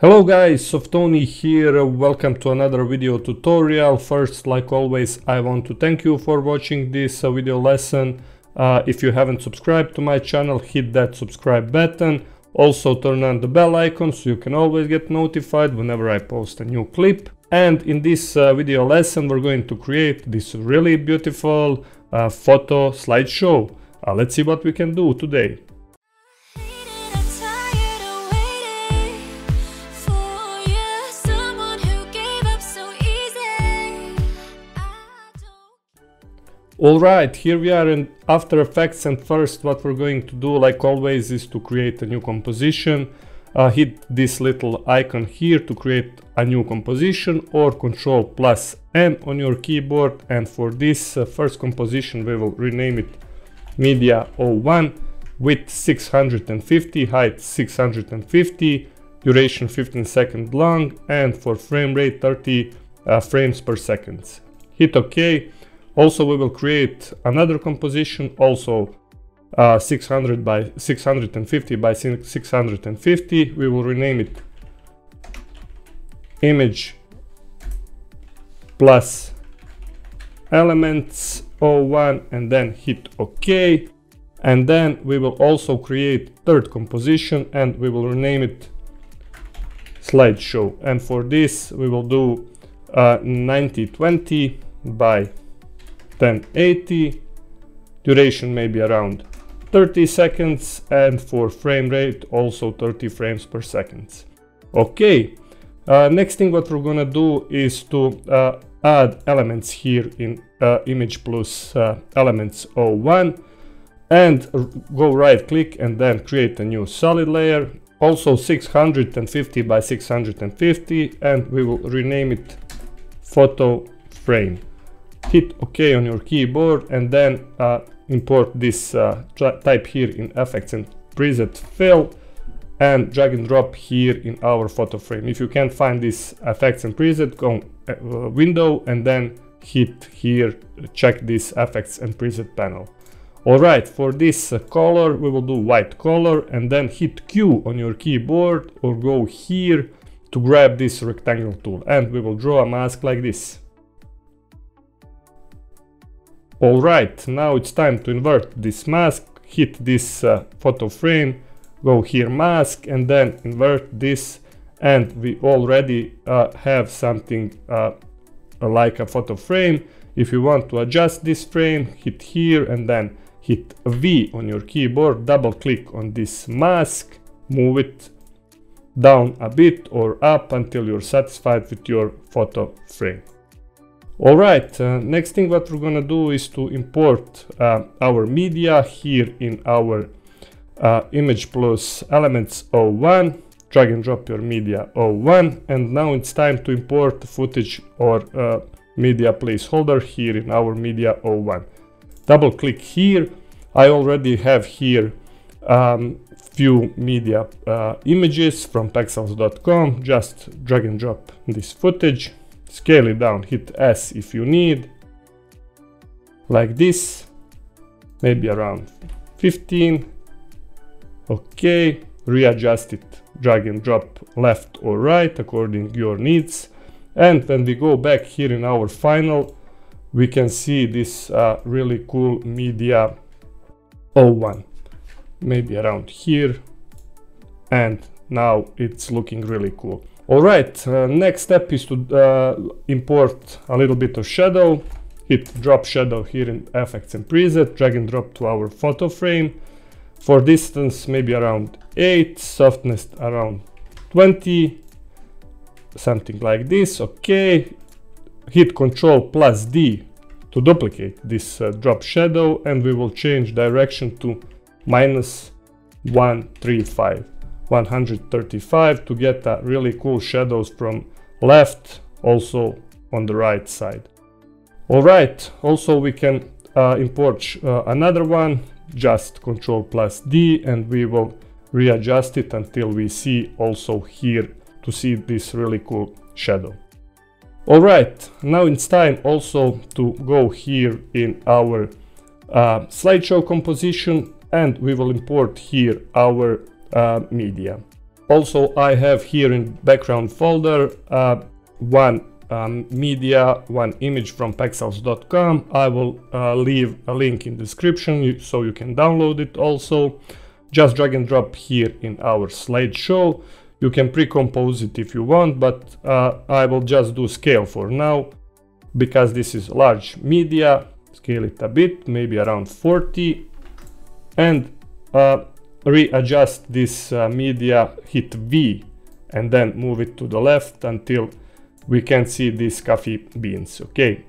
Hello guys, Softoni here, welcome to another video tutorial. First, like always, I want to thank you for watching this uh, video lesson. Uh, if you haven't subscribed to my channel, hit that subscribe button. Also turn on the bell icon so you can always get notified whenever I post a new clip. And in this uh, video lesson, we're going to create this really beautiful uh, photo slideshow. Uh, let's see what we can do today. Alright, here we are in After Effects and first what we're going to do like always is to create a new composition. Uh, hit this little icon here to create a new composition or Control plus N on your keyboard and for this uh, first composition we will rename it Media 01 with 650, height 650, duration 15 seconds long and for frame rate 30 uh, frames per second. Hit OK also, we will create another composition, also uh, 600 by 650 by 650. We will rename it image plus elements 01 and then hit OK. And then we will also create third composition and we will rename it slideshow. And for this we will do uh, 9020 by 1080 duration maybe around 30 seconds and for frame rate also 30 frames per second. Okay uh, next thing what we're gonna do is to uh, add elements here in uh, image plus uh, elements 01 and go right click and then create a new solid layer also 650 by 650 and we will rename it photo frame hit OK on your keyboard and then uh, import this uh, type here in effects and preset fill and drag and drop here in our photo frame. If you can't find this effects and preset, go uh, window and then hit here, check this effects and preset panel. Alright, for this uh, color we will do white color and then hit Q on your keyboard or go here to grab this rectangle tool and we will draw a mask like this. Alright, now it's time to invert this mask, hit this uh, photo frame, go here mask and then invert this and we already uh, have something uh, like a photo frame. If you want to adjust this frame, hit here and then hit V on your keyboard, double click on this mask, move it down a bit or up until you're satisfied with your photo frame. Alright, uh, next thing what we're gonna do is to import uh, our media here in our uh, image plus elements 01 drag and drop your media 01 and now it's time to import footage or uh, media placeholder here in our media 01 double click here. I already have here um, few media uh, images from pexels.com just drag and drop this footage scale it down, hit S if you need, like this, maybe around 15, okay, readjust it, drag and drop left or right according to your needs, and when we go back here in our final, we can see this uh, really cool media 01, maybe around here, and now it's looking really cool. Alright, uh, next step is to uh, import a little bit of shadow. Hit drop shadow here in effects and preset, drag and drop to our photo frame. For distance maybe around 8, softness around 20, something like this, okay. Hit Control plus D to duplicate this uh, drop shadow and we will change direction to minus 135. 135 to get a really cool shadows from left also on the right side. Alright, also we can uh, import uh, another one, just Control plus D and we will readjust it until we see also here to see this really cool shadow. Alright, now it's time also to go here in our uh, slideshow composition and we will import here our uh, media. also I have here in background folder uh, one um, media, one image from pexels.com. I will uh, leave a link in description so you can download it also. Just drag and drop here in our slideshow. You can pre-compose it if you want, but uh, I will just do scale for now because this is large media. Scale it a bit, maybe around 40 and uh, readjust this uh, media, hit V and then move it to the left until we can see these coffee beans, okay?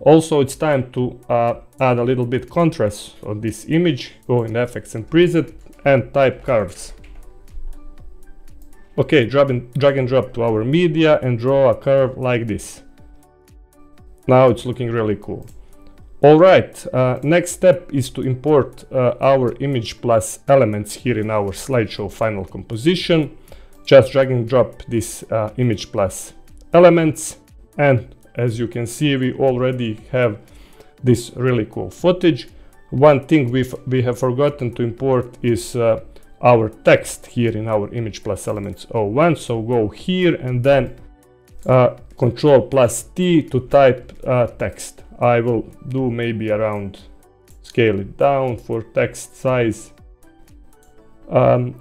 Also, it's time to uh, add a little bit contrast on this image, go in effects and preset and type curves. Okay, drag and, drag and drop to our media and draw a curve like this. Now it's looking really cool. Alright, uh, next step is to import uh, our image plus elements here in our slideshow final composition. Just drag and drop this uh, image plus elements and as you can see we already have this really cool footage. One thing we we have forgotten to import is uh, our text here in our image plus elements 01 so go here and then uh, control plus T to type uh, text I will do maybe around scale it down for text size. Um,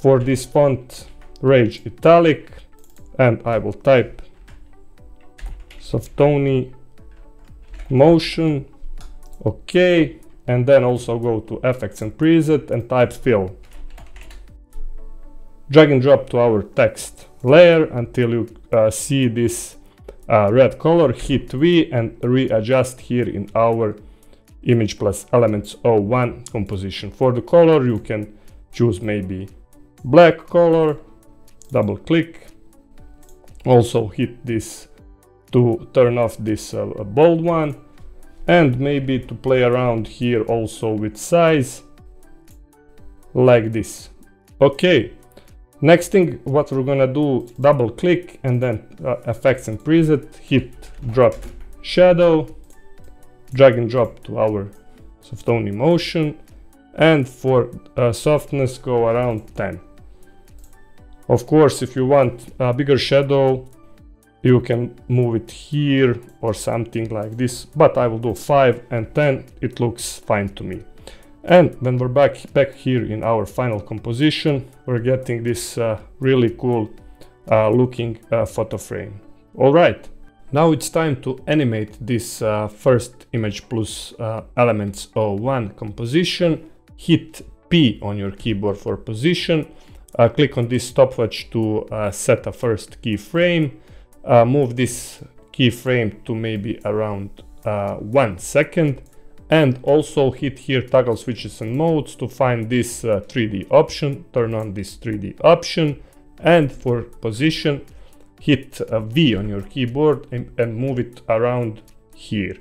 for this font rage italic and I will type softoni motion okay and then also go to effects and preset and type fill. Drag and drop to our text layer until you uh, see this uh, red color, hit V and readjust here in our image plus elements 01 composition. For the color you can choose maybe black color, double click, also hit this to turn off this uh, bold one and maybe to play around here also with size like this. Okay, Next thing, what we're gonna do, double click and then uh, effects and preset, hit drop shadow, drag and drop to our softoni motion, and for uh, softness go around 10. Of course, if you want a bigger shadow, you can move it here or something like this, but I will do 5 and 10, it looks fine to me. And when we're back, back here in our final composition, we're getting this uh, really cool uh, looking uh, photo frame. All right, now it's time to animate this uh, first image plus uh, elements 01 composition. Hit P on your keyboard for position. Uh, click on this stopwatch to set a first keyframe. move this keyframe to maybe around one second and also hit here toggle switches and modes to find this uh, 3D option, turn on this 3D option and for position hit a V on your keyboard and, and move it around here.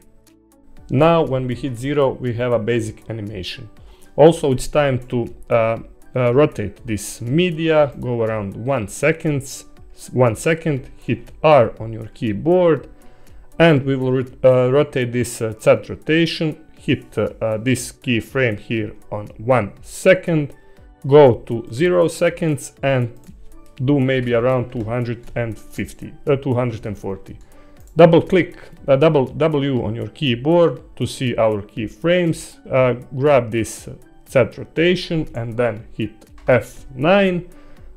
Now when we hit zero we have a basic animation. Also it's time to uh, uh, rotate this media, go around one seconds, one second, hit R on your keyboard and we will uh, rotate this uh, Z rotation hit uh, this keyframe here on one second, go to zero seconds and do maybe around 250, uh, 240. Double click, uh, double W on your keyboard to see our keyframes, uh, grab this Z rotation and then hit F9.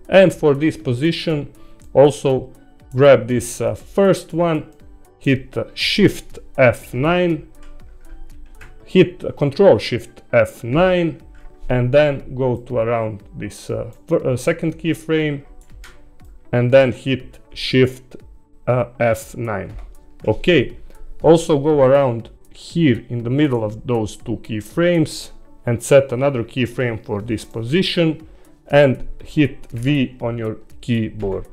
And for this position, also grab this uh, first one, hit Shift F9 hit Control Shift F9 and then go to around this uh, uh, second keyframe and then hit Shift uh, F9. Okay, also go around here in the middle of those two keyframes and set another keyframe for this position and hit V on your keyboard.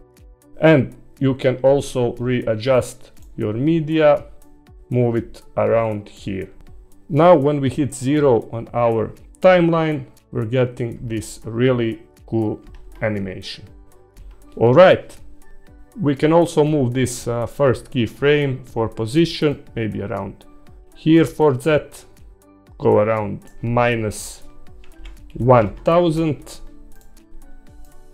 And you can also readjust your media, move it around here. Now when we hit zero on our timeline, we're getting this really cool animation. Alright, we can also move this uh, first keyframe for position, maybe around here for Z, go around minus 1000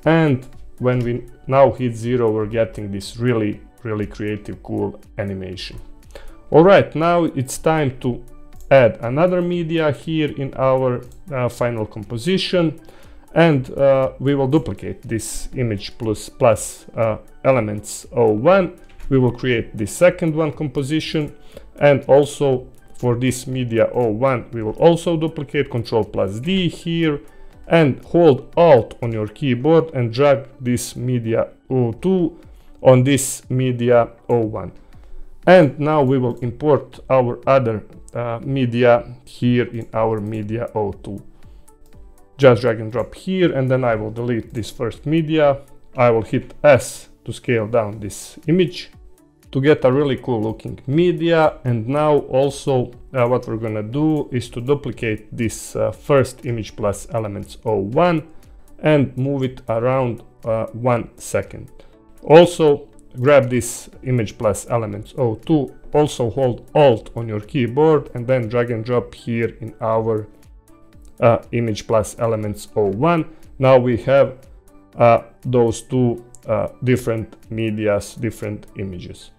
and when we now hit zero, we're getting this really, really creative, cool animation. All right, now it's time to add another media here in our uh, final composition. And uh, we will duplicate this image plus plus uh, elements 01 we will create the second one composition. And also for this media 01 we will also duplicate control plus d here. And hold alt on your keyboard and drag this media 02 on this media 01 and now we will import our other uh, media here in our media o2 just drag and drop here and then I will delete this first media. I will hit S to scale down this image to get a really cool looking media and now also uh, what we're gonna do is to duplicate this uh, first image plus elements 01 and move it around uh, one second. Also grab this image plus elements 02 also hold alt on your keyboard and then drag and drop here in our uh, image plus elements O1. Now we have uh, those two uh, different medias, different images.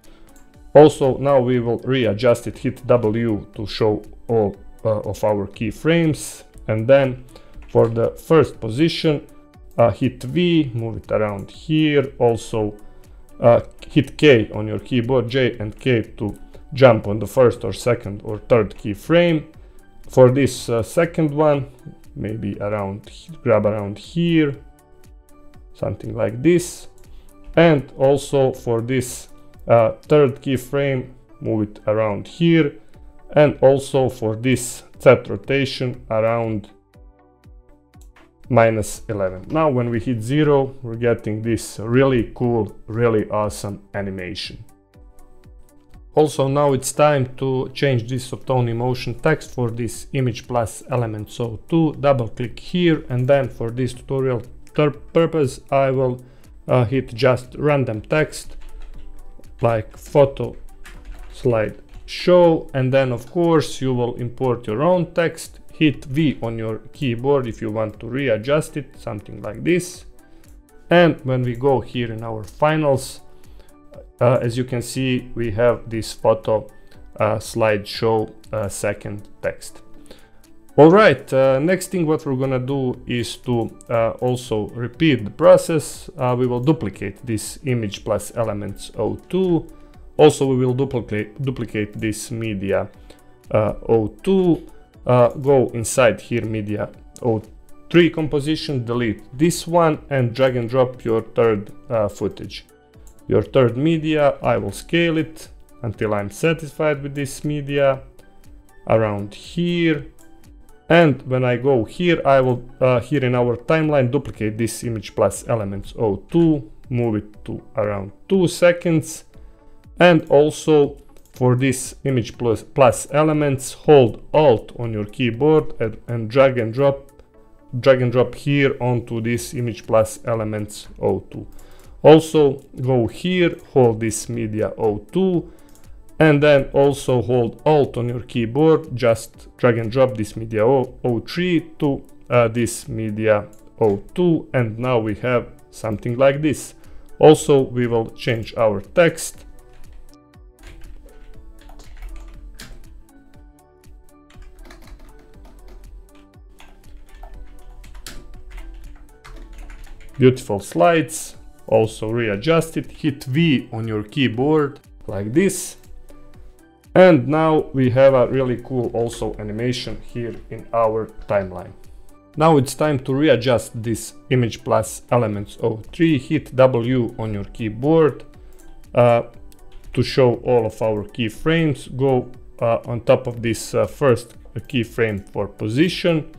Also, now we will readjust it, hit W to show all uh, of our keyframes. And then for the first position, uh, hit V, move it around here. Also, uh, hit K on your keyboard, J and K to jump on the first or second or third keyframe. For this uh, second one maybe around grab around here something like this. And also for this uh, third keyframe move it around here. And also for this Z rotation around minus 11 now when we hit zero we're getting this really cool really awesome animation also now it's time to change this softoni motion text for this image plus element. So to double click here and then for this tutorial purpose I will uh, hit just random text like photo slide show and then of course you will import your own text hit V on your keyboard if you want to readjust it something like this and when we go here in our finals uh, as you can see, we have this photo uh, slideshow uh, second text. All right, uh, next thing what we're gonna do is to uh, also repeat the process. Uh, we will duplicate this image plus elements 02. Also, we will duplicate, duplicate this media 02. Go inside here media 03 composition, delete this one and drag and drop your third footage your third media, I will scale it until I'm satisfied with this media around here. And when I go here, I will uh, here in our timeline duplicate this image plus elements 02, move it to around 2 seconds. And also for this image plus, plus elements, hold Alt on your keyboard and, and drag and drop drag and drop here onto this image plus elements O2. Also go here, hold this media O2 and then also hold alt on your keyboard, just drag and drop this media O3 to uh, this media O2 and now we have something like this. Also we will change our text beautiful slides also readjust it, hit V on your keyboard like this. And now we have a really cool also animation here in our timeline. Now it's time to readjust this image plus elements 03, hit W on your keyboard uh, to show all of our keyframes. Go uh, on top of this uh, first keyframe for position,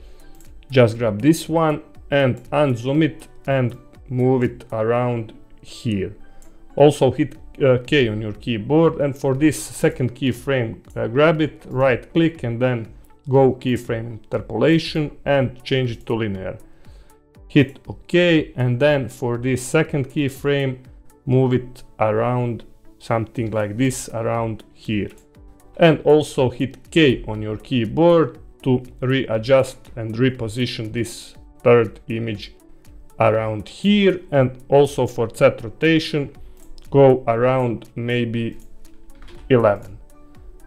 just grab this one and unzoom it and move it around here. Also hit uh, K on your keyboard and for this second keyframe uh, grab it, right click and then go keyframe interpolation and change it to linear. Hit OK and then for this second keyframe move it around something like this around here. And also hit K on your keyboard to readjust and reposition this third image around here and also for Z rotation go around maybe 11.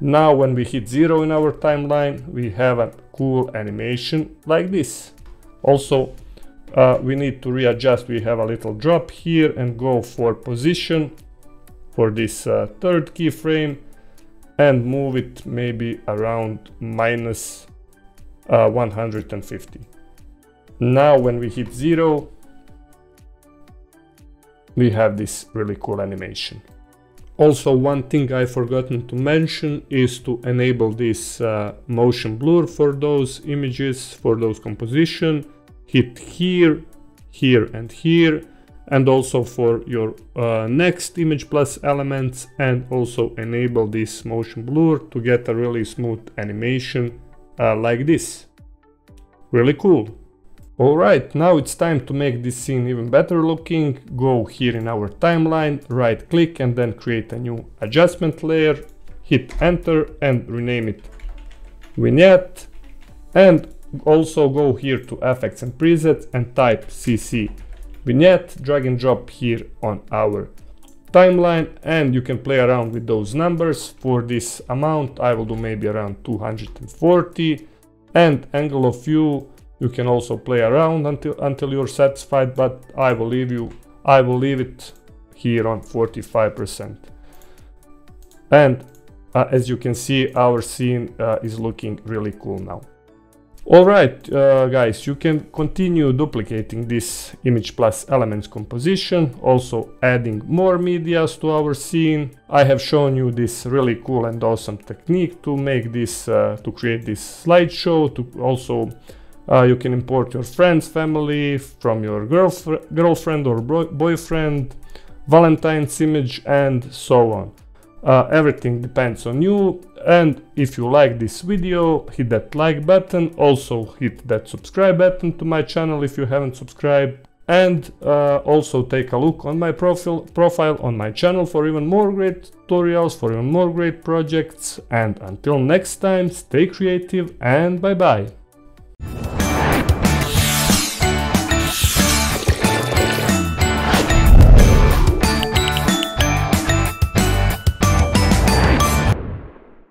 Now when we hit 0 in our timeline we have a cool animation like this. Also uh, we need to readjust we have a little drop here and go for position for this uh, third keyframe and move it maybe around minus, uh, 150. Now when we hit zero, we have this really cool animation. Also one thing I forgotten to mention is to enable this uh, motion blur for those images, for those composition. Hit here, here and here and also for your uh, next image plus elements and also enable this motion blur to get a really smooth animation uh, like this. Really cool. Alright, now it's time to make this scene even better looking. Go here in our timeline, right click and then create a new adjustment layer. Hit enter and rename it vignette. And also go here to effects and presets and type CC vignette, drag and drop here on our timeline and you can play around with those numbers. For this amount I will do maybe around 240 and angle of view you can also play around until until you're satisfied but I will leave you I will leave it here on 45% and uh, as you can see our scene uh, is looking really cool now Alright uh, guys, you can continue duplicating this image plus elements composition, also adding more medias to our scene. I have shown you this really cool and awesome technique to make this, uh, to create this slideshow, to also uh, you can import your friends, family, from your girlfr girlfriend or boyfriend, Valentine's image and so on. Uh, everything depends on you and if you like this video hit that like button. Also hit that subscribe button to my channel if you haven't subscribed. And uh, also take a look on my profile profile on my channel for even more great tutorials for even more great projects. And until next time stay creative and bye bye you